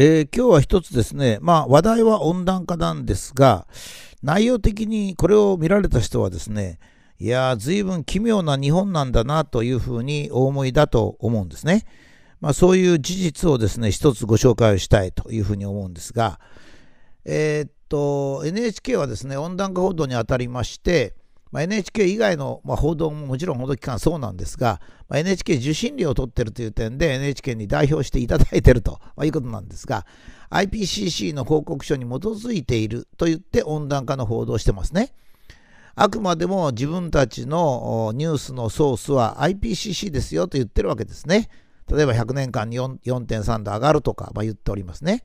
えー、今日は一つですね、まあ話題は温暖化なんですが、内容的にこれを見られた人はですね、いやー、随分奇妙な日本なんだなというふうにお思いだと思うんですね。まあそういう事実をですね、一つご紹介をしたいというふうに思うんですが、えー、っと、NHK はですね、温暖化報道にあたりまして、まあ、NHK 以外の、まあ、報道ももちろん報道機関そうなんですが、まあ、NHK 受信料を取ってるという点で NHK に代表していただいてるということなんですが IPCC の報告書に基づいていると言って温暖化の報道をしてますね。あくまでも自分たちのニュースのソースは IPCC ですよと言ってるわけですね。例えば100年間に4.3度上がるとか、まあ、言っておりますね。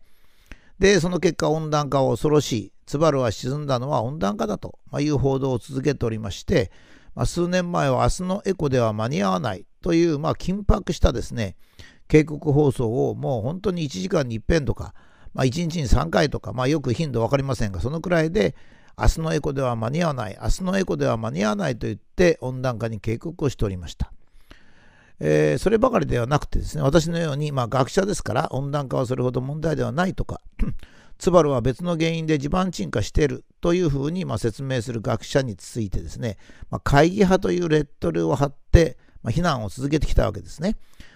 で、その結果温暖化は恐ろしい。ツバルは沈んだのは温暖化だという報道を続けておりまして、ま、数年前は明日のエコでは間に合わないという、まあ、緊迫したですね、警告放送をもう本当に1時間に一遍とか、まあ、1日に3回とか、まあ、よく頻度分かりませんが、そのくらいで、明日のエコでは間に合わない、明日のエコでは間に合わないと言って温暖化に警告をしておりました。えー、そればかりではなくてですね、私のように、まあ、学者ですから温暖化はそれほど問題ではないとか、ツバルは別の原因で地盤沈下しているというふうにま説明する学者についてですね、まあ、会議派というレッドルを貼って、まあ、非難を続けてきたわけですね。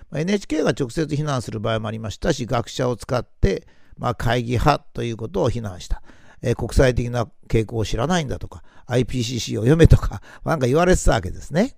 まあ、NHK が直接非難する場合もありましたし、学者を使って、ま会議派ということを非難した。えー、国際的な傾向を知らないんだとか、IPCC を読めとか、なんか言われてたわけですね。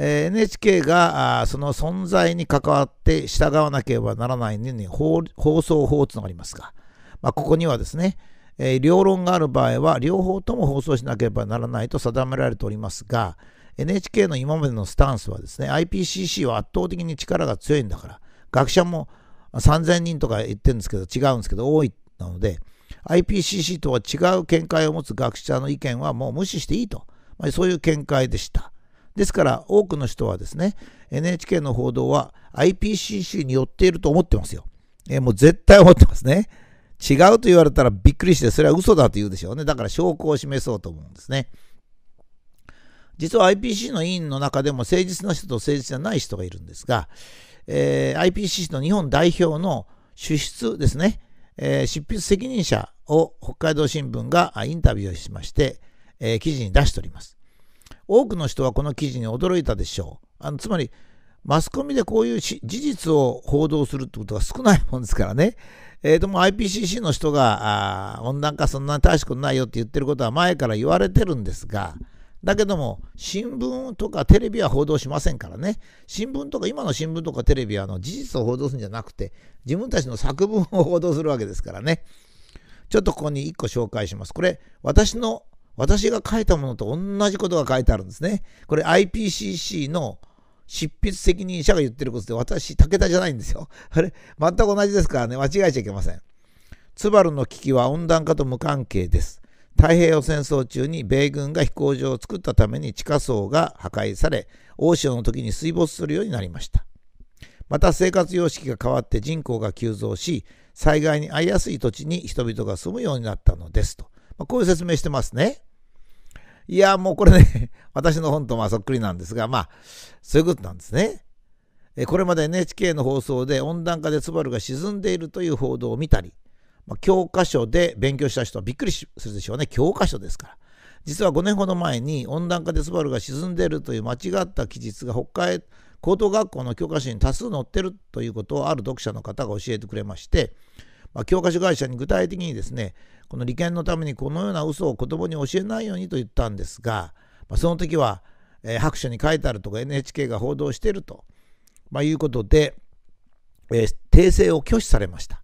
え NHK がその存在に関わって従わなければならないのに放送法というのがありますが、まあ、ここにはですね、え、両論がある場合は両方とも放送しなければならないと定められておりますが NHK の今までのスタンスはですね IPCC は圧倒的に力が強いんだから学者も3000人とか言ってるんですけど違うんですけど多いなので IPCC とは違う見解を持つ学者の意見はもう無視していいと、まあ、そういう見解でした。ですから多くの人はですね NHK の報道は IPCC によっていると思ってますよ。え、もう絶対思ってますね。違うと言われたらびっくりしてそれは嘘だと言うでしょうね。だから証拠を示そうと思うんですね。実は IPC の委員の中でも誠実な人と誠実じゃない人がいるんですが、えー、IPCC の日本代表の主筆ですね、えー、執筆責任者を北海道新聞がインタビューしまして、えー、記事に出しております。多くの人はこの記事に驚いたでしょう。あのつまり、マスコミでこういう事実を報道するってことが少ないもんですからね。えー、とも IPCC の人が温暖化そんなに大しくないよって言ってることは前から言われてるんですが、だけども、新聞とかテレビは報道しませんからね。新聞とか、今の新聞とかテレビはあの事実を報道するんじゃなくて、自分たちの作文を報道するわけですからね。ちょっとここに1個紹介します。これ、私の私が書いたものと同じことが書いてあるんですね。これ IPCC の執筆責任者が言ってることで私、武田じゃないんですよ。あれ全く同じですからね、間違えちゃいけません。ツバルの危機は温暖化と無関係です。太平洋戦争中に米軍が飛行場を作ったために地下層が破壊され、大潮の時に水没するようになりました。また生活様式が変わって人口が急増し、災害に遭いやすい土地に人々が住むようになったのですと。まあ、こういう説明してますね。いや、もうこれね、私の本とまあそっくりなんですが、まあ、そういうことなんですね。これまで NHK の放送で温暖化でツバルが沈んでいるという報道を見たり、まあ、教科書で勉強した人はびっくりするでしょうね。教科書ですから。実は5年ほど前に温暖化でツバルが沈んでいるという間違った記述が北海高等学校の教科書に多数載ってるということをある読者の方が教えてくれまして、まあ、教科書会社に具体的にですねこの利権のためにこのような嘘を子供に教えないようにと言ったんですが、まあ、その時は、えー、白書に書いてあるとか NHK が報道していると、まあ、いうことで、えー、訂正を拒否されました。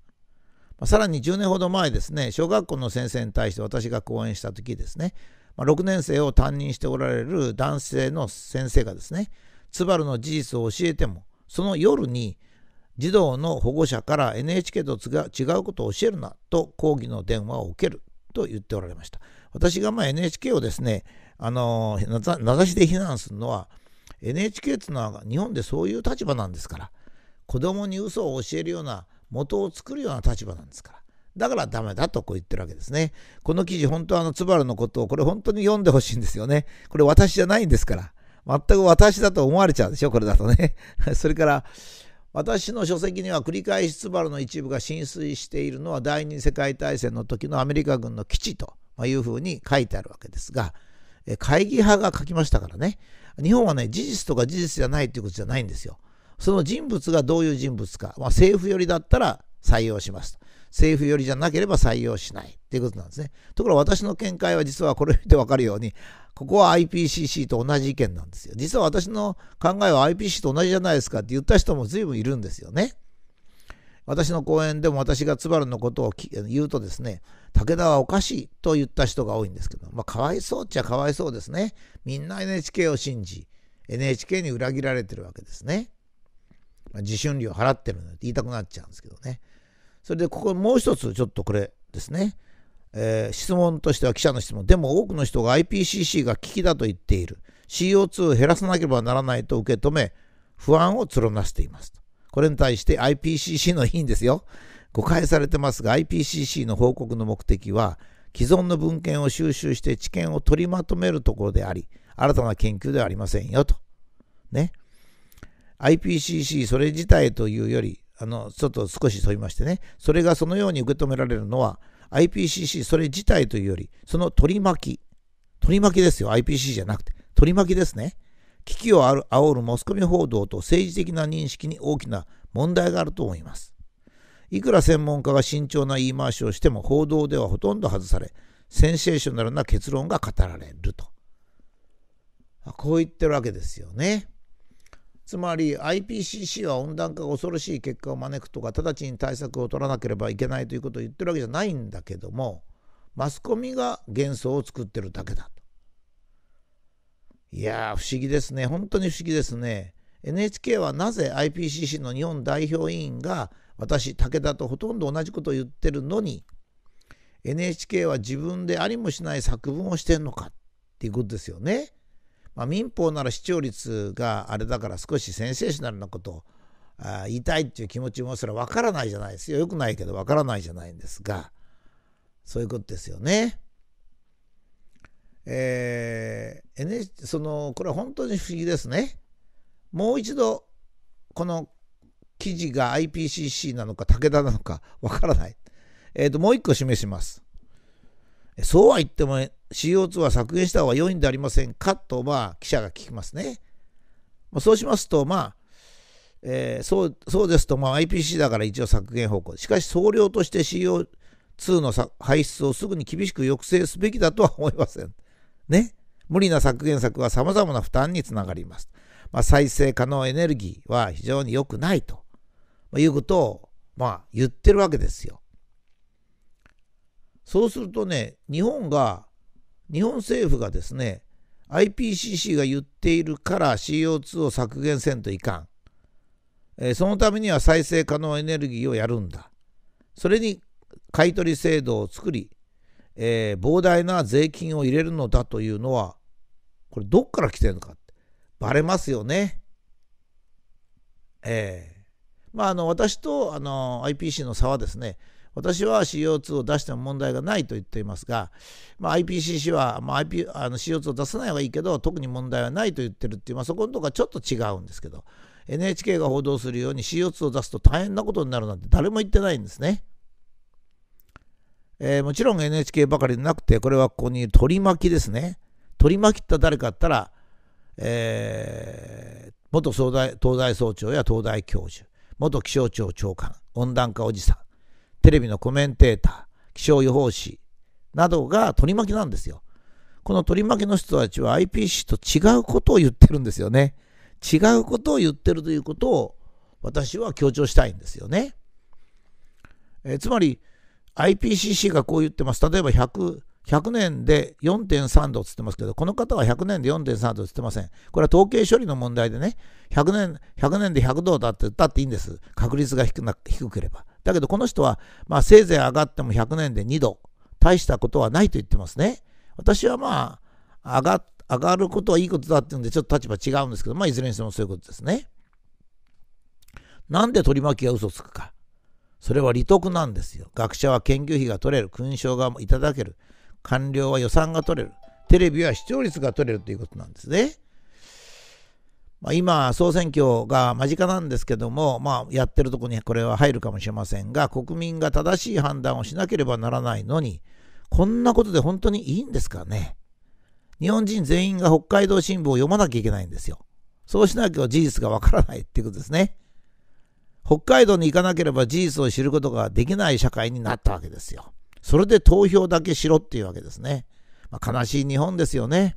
まあ、さらに10年ほど前ですね、小学校の先生に対して私が講演した時ですね、まあ、6年生を担任しておられる男性の先生がですね、ツバルの事実を教えても、その夜に児童の保護者から NHK と違うことを教えるなと抗議の電話を受ける。と言っておられました。私がま NHK をですね、あの名指しで非難するのは NHK っていうのは日本でそういう立場なんですから子供に嘘を教えるような元を作るような立場なんですからだからダメだとこう言ってるわけですね。この記事本当はあのツバルのことをこれ本当に読んでほしいんですよね。これ私じゃないんですから全く私だと思われちゃうでしょこれだとね。それから私の書籍には繰り返しツバルの一部が浸水しているのは第二次世界大戦の時のアメリカ軍の基地というふうに書いてあるわけですが、会議派が書きましたからね、日本はね、事実とか事実じゃないということじゃないんですよ。その人物がどういう人物か、まあ、政府寄りだったら採用しますと政府寄りじゃなければ採用しないっていうことなんですね。ところが私の見解は実はこれを見てわかるように、ここは IPCC と同じ意見なんですよ。実は私の考えは IPC と同じじゃないですかって言った人も随分いるんですよね。私の講演でも私がツバルのことを言うとですね、武田はおかしいと言った人が多いんですけど、まあ、かわいそうっちゃかわいそうですね。みんな NHK を信じ、NHK に裏切られてるわけですね。まあ、受信料払ってるのって言いたくなっちゃうんですけどね。それでここもう一つちょっとこれですね。えー、質問としては記者の質問。でも多くの人が IPCC が危機だと言っている。CO2 を減らさなければならないと受け止め、不安を募らせています。これに対して IPCC の委員ですよ。誤解されてますが IPCC の報告の目的は既存の文献を収集して知見を取りまとめるところであり、新たな研究ではありませんよと。ね。IPCC それ自体というより、あの、ちょっと少し問いましてね、それがそのように受け止められるのは、IPCC それ自体というより、その取り巻き、取り巻きですよ、IPC じゃなくて、取り巻きですね。危機を煽るモスコミ報道と政治的な認識に大きな問題があると思います。いくら専門家が慎重な言い回しをしても報道ではほとんど外され、センセーショナルな結論が語られると。こう言ってるわけですよね。つまり IPCC は温暖化が恐ろしい結果を招くとか直ちに対策を取らなければいけないということを言ってるわけじゃないんだけどもマスコミが幻想を作ってるだけだと。いやー不思議ですね本当に不思議ですね。NHK はなぜ IPCC の日本代表委員が私武田とほとんど同じことを言ってるのに NHK は自分でありもしない作文をしてんのかっていうことですよね。まあ、民放なら視聴率があれだから少しセンセーショナルなことをあ言いたいっていう気持ちもそれは分からないじゃないですよ。よくないけど分からないじゃないんですが、そういうことですよね。えー、NH、その、これは本当に不思議ですね。もう一度、この記事が IPCC なのか武田なのか分からない。えっ、ー、と、もう一個示します。そうは言っても CO2 は削減した方が良いんでありませんか？と、まあ、記者が聞きますね。まあそうしますと、まあ、えー、そうそうですと、まあ、IPC だから一応削減方向。しかし、総量として CO2 の排出をすぐに厳しく抑制すべきだとは思いません。ね。無理な削減策は様々な負担につながります。まあ、再生可能エネルギーは非常に良くないと、まあ、いうことを、まあ、言ってるわけですよ。そうするとね、日本が、日本政府がですね、IPCC が言っているから CO2 を削減せんといかん。えー、そのためには再生可能エネルギーをやるんだ。それに買取制度を作り、えー、膨大な税金を入れるのだというのは、これどっから来てるのかって、バレますよね。ええー、まあ、あの、私とあの IPC の差はですね、私は CO2 を出しても問題がないと言っていますが、まあ、IPCC は、まあ、IP あの CO2 を出さない方がいいけど特に問題はないと言ってるっていう、まあ、そこのところはちょっと違うんですけど NHK が報道するように CO2 を出すと大変なことになるなんて誰も言ってないんですね。えー、もちろん NHK ばかりでなくてこれはここに取り巻きですね。取り巻きって誰かったら、えー、元東大東大総長や東大教授元気象庁長官温暖化おじさんテレビのコメンテーター、気象予報士などが取り巻きなんですよ。この取り巻きの人たちは IPC と違うことを言ってるんですよね。違うことを言ってるということを私は強調したいんですよね。え、つまり IPCC がこう言ってます。例えば100、100年で4.3度つってますけど、この方は100年で4.3度つってません。これは統計処理の問題でね、100年 ,100 年で100度だって言ったっていいんです。確率が低な低ければ。だけどこの人は、まあ、せいぜい上がっても100年で2度、大したことはないと言ってますね。私はまあ、上が上がることはいいことだっていうんで、ちょっと立場違うんですけど、まあ、いずれにしてもそういうことですね。なんで取り巻きが嘘つくか。それは利得なんですよ。学者は研究費が取れる。勲章がいただける。官僚は予算が取れる。テレビは視聴率が取れるということなんですね。まあ、今、総選挙が間近なんですけども、まあ、やってるとこにこれは入るかもしれませんが、国民が正しい判断をしなければならないのに、こんなことで本当にいいんですかね。日本人全員が北海道新聞を読まなきゃいけないんですよ。そうしなきゃ事実がわからないっていうことですね。北海道に行かなければ事実を知ることができない社会になったわけですよ。それで投票だけしろっていうわけですね。まあ、悲しい日本ですよね。